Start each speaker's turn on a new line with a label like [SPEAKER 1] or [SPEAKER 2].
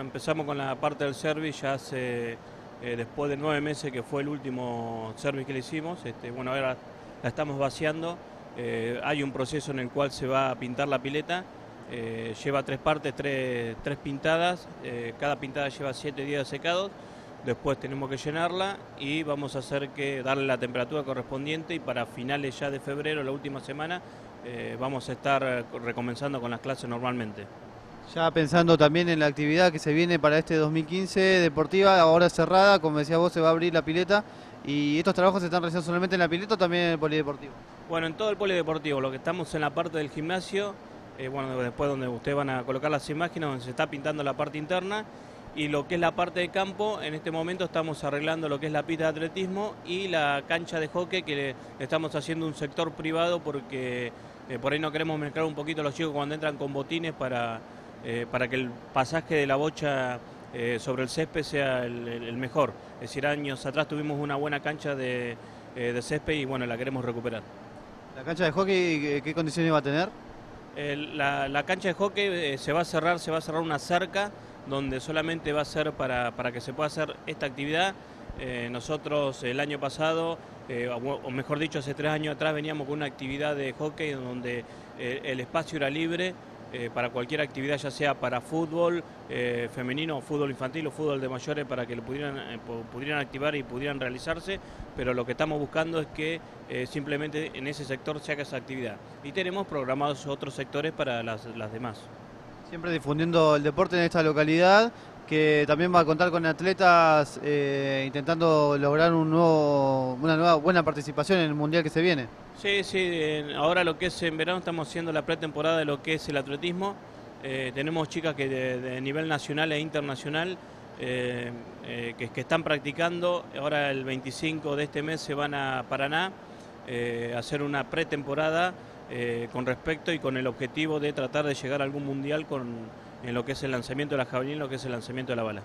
[SPEAKER 1] Empezamos con la parte del service ya hace, eh, después de nueve meses que fue el último service que le hicimos, este, bueno ahora la estamos vaciando, eh, hay un proceso en el cual se va a pintar la pileta, eh, lleva tres partes, tres, pintadas, cada pintada lleva siete días secados, después tenemos que llenarla y vamos a hacer que darle la temperatura correspondiente y para finales ya de febrero, la última semana, vamos a estar recomenzando con las clases normalmente.
[SPEAKER 2] Ya pensando también en la actividad que se viene para este 2015 deportiva, ahora cerrada, como decía vos, se va a abrir la pileta. ¿Y estos trabajos se están realizando solamente en la pileta o también en el polideportivo?
[SPEAKER 1] Bueno, en todo el polideportivo, lo que estamos en la parte del gimnasio, eh, bueno, después donde ustedes van a colocar las imágenes, donde se está pintando la parte interna, y lo que es la parte de campo, en este momento estamos arreglando lo que es la pista de atletismo y la cancha de hockey, que estamos haciendo un sector privado porque eh, por ahí no queremos mezclar un poquito los chicos cuando entran con botines para, eh, para que el pasaje de la bocha eh, sobre el césped sea el, mejor. Es decir, años atrás tuvimos una buena cancha de, eh, de césped y bueno, la queremos recuperar.
[SPEAKER 2] ¿La cancha de hockey qué, qué condiciones va a tener?
[SPEAKER 1] La, la cancha de hockey eh, se va a cerrar, se va a cerrar una cerca donde solamente va a ser para, para que se pueda hacer esta actividad. Eh, nosotros el año pasado, eh, o, o mejor dicho, hace tres años atrás veníamos con una actividad de hockey donde eh, el espacio era libre eh, para cualquier actividad, ya sea para fútbol eh, femenino, fútbol infantil o fútbol de mayores, para que lo pudieran, eh, pu- pudieran activar y pudieran realizarse, pero lo que estamos buscando es que simplemente en ese sector se haga esa actividad. Y tenemos programados otros sectores para las, las demás.
[SPEAKER 2] Siempre difundiendo el deporte en esta localidad, que también va a contar con atletas eh, intentando lograr una nueva buena participación en el mundial que se viene.
[SPEAKER 1] Sí, sí, ahora lo que es en verano estamos haciendo la pretemporada de lo que es el atletismo. Eh, tenemos chicas que de, nivel nacional e internacional eh, que, están practicando. Ahora el 25 de este mes se van a Paraná a hacer una pretemporada con respecto y con el objetivo de tratar de llegar a algún mundial con, en lo que es el lanzamiento de la jabalina y lo que es el lanzamiento de la bala.